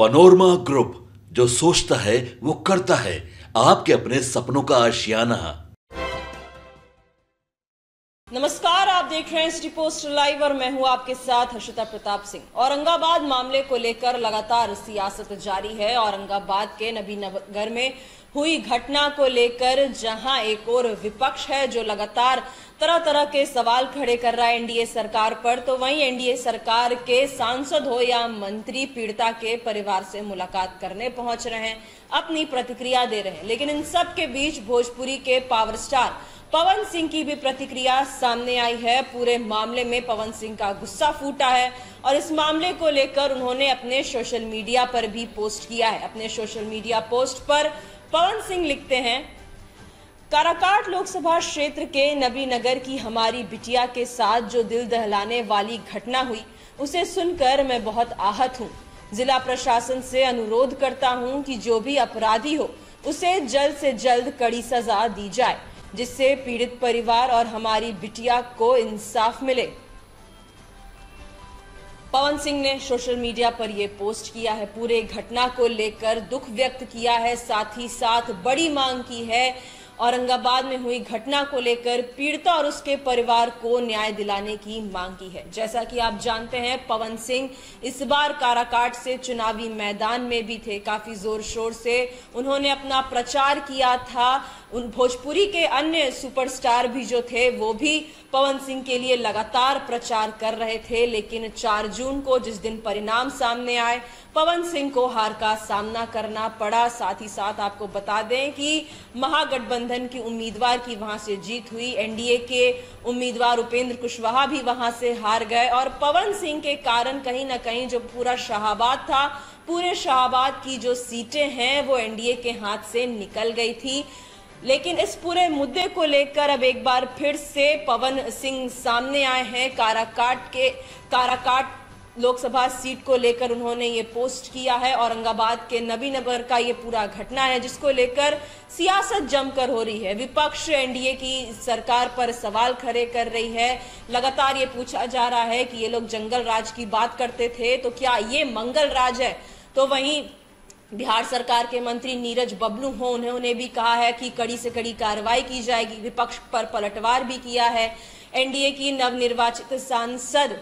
Panorama group जो सोचता है वो करता है। आपके अपने सपनों का आशियाना। नमस्कार, आप देख रहे हैं सिटी पोस्ट लाइव और मैं हूँ आपके साथ हर्षिता प्रताप सिंह। औरंगाबाद मामले को लेकर लगातार सियासत जारी है। औरंगाबाद के नबी नगर में हुई घटना को लेकर जहाँ एक और विपक्ष है जो लगातार तरह तरह के सवाल खड़े कर रहा है एनडीए सरकार पर तो वहीं एनडीए सरकार के सांसद हो या मंत्री पीड़िता के परिवार से मुलाकात करने पहुँच रहे हैं, अपनी प्रतिक्रिया दे रहे हैं। लेकिन इन सब के बीच भोजपुरी के पावर स्टार पवन सिंह की भी प्रतिक्रिया सामने आई है। पूरे मामले में पवन सिंह का गुस्सा फूटा है और इस मामले को लेकर उन्होंने अपने सोशल मीडिया पर भी पोस्ट किया है। अपने सोशल मीडिया पोस्ट पर पवन सिंह लिखते हैं, काराकाट लोकसभा क्षेत्र के नबी नगर की हमारी बिटिया के साथ जो दिल दहलाने वाली घटना हुई, उसे सुनकर मैं बहुत आहत हूँ। जिला प्रशासन से अनुरोध करता हूँ कि जो भी अपराधी हो, उसे जल्द से जल्द कड़ी सजा दी जाए। जिससे पीड़ित परिवार और हमारी बिटिया को इंसाफ मिले। पवन सिंह ने सोशल मीडिया पर यह पोस्ट किया है। पूरे घटना को लेकर दुख व्यक्त किया है। साथ ही साथ बड़ी मांग की है औरंगाबाद में हुई घटना को लेकर पीड़िता और उसके परिवार को न्याय दिलाने की मांग की है। जैसा कि आप जानते हैं, पवन सिंह इस बार काराकाट से चुनावी मैदान में भी थे। काफ़ी ज़ोर शोर से उन्होंने अपना प्रचार किया था। उन भोजपुरी के अन्य सुपरस्टार भी जो थे, वो भी पवन सिंह के लिए लगातार प्रचार कर रहे थे। लेकिन 4 जून को जिस दिन परिणाम सामने आए, पवन सिंह को हार का सामना करना पड़ा। साथ ही साथ आपको बता दें कि महागठबंधन की उम्मीदवार की वहाँ से जीत हुई। एनडीए के उम्मीदवार उपेंद्र कुशवाहा भी वहाँ से हार गए और पवन सिंह के कारण कहीं ना कहीं जो पूरा शाहबाद था, पूरे शाहबाद की जो सीटें हैं, वो एनडीए के हाथ से निकल गई थी। लेकिन इस पूरे मुद्दे को लेकर अब एक बार फिर से पवन सिंह सामने आए हैं। काराकाट के, काराकाट लोकसभा सीट को लेकर उन्होंने ये पोस्ट किया है। औरंगाबाद के नबी नगर का ये पूरा घटना है, जिसको लेकर सियासत जमकर हो रही है। विपक्ष एनडीए की सरकार पर सवाल खड़े कर रही है। लगातार ये पूछा जा रहा है कि ये लोग जंगल राज की बात करते थे तो क्या ये मंगल राज है? तो वहीं बिहार सरकार के मंत्री नीरज बबलू हो, उन्होंने भी कहा है कि कड़ी से कड़ी कार्रवाई की जाएगी। विपक्ष पर पलटवार भी किया है। एनडीए की नवनिर्वाचित सांसद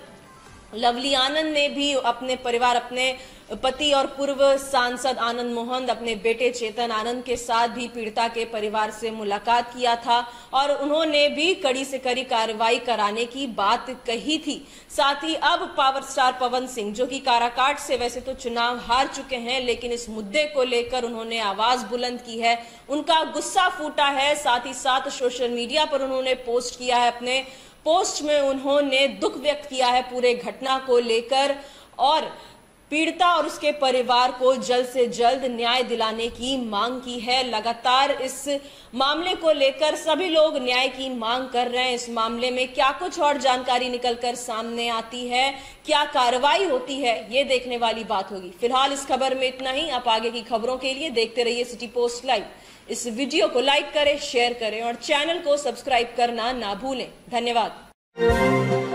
लवली आनंद ने भी अपने परिवार, अपने पति और पूर्व सांसद आनंद मोहन, अपने बेटे चेतन आनंद के साथ भी पीड़िता के परिवार से मुलाकात किया था और उन्होंने भी कड़ी से कड़ी कार्रवाई कराने की बात कही थी। साथ ही अब पावर स्टार पवन सिंह, जो कि काराकाट से वैसे तो चुनाव हार चुके हैं, लेकिन इस मुद्दे को लेकर उन्होंने आवाज़ बुलंद की है। उनका गुस्सा फूटा है, साथ ही साथ सोशल मीडिया पर उन्होंने पोस्ट किया है अपने पोस्ट में उन्होंने दुख व्यक्त किया है पूरे घटना को लेकर और पीड़िता और उसके परिवार को जल्द से जल्द न्याय दिलाने की मांग की है। लगातार इस मामले को लेकर सभी लोग न्याय की मांग कर रहे हैं। इस मामले में क्या कुछ और जानकारी निकलकर सामने आती है? क्या कार्रवाई होती है? ये देखने वाली बात होगी। फ़िलहाल इस खबर में इतना ही। आप आगे की खबरों के लिए देखते रहिए सिटी पोस्ट लाइव। इस वीडियो को लाइक करें, शेयर करें और चैनल को सब्सक्राइब करना ना भूलें। धन्यवाद।